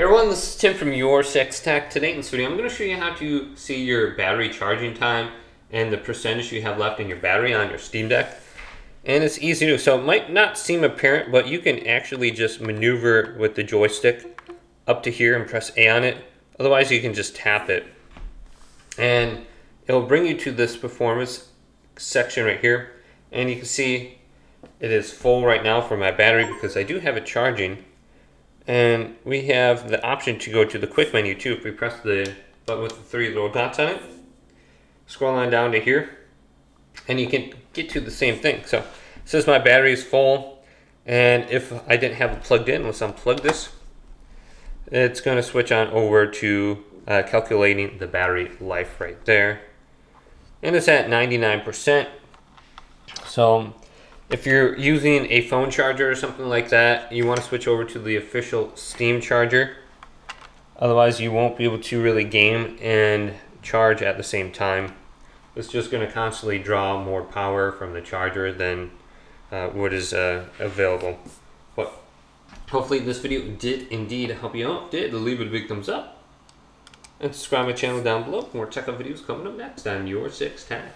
Hey everyone, this is Tim from Your Six Tech. Today in this video, I'm going to show you how to see your battery charging time and the percentage you have left in your battery on your Steam Deck. And it's easy to do. So it might not seem apparent, but you can actually just maneuver with the joystick up to here and press A on it. Otherwise, you can just tap it. And it'll bring you to this performance section right here. And you can see it is full right now for my battery because I do have it charging. And we have the option to go to the quick menu too. If we press the button with the three little dots on it, scroll on down to here, and you can get to the same thing. So it says my battery is full, and if I didn't have it plugged in, let's unplug this. It's going to switch on over to uh, calculating the battery life right there. And it's at 99%. So if you're using a phone charger or something like that, you want to switch over to the official Steam charger. Otherwise, you won't be able to really game and charge at the same time. It's just going to constantly draw more power from the charger than uh, what is uh, available. But hopefully this video did indeed help you out. Did leave it a big thumbs up. And subscribe my channel down below. More tech videos coming up next on Your Six Tech.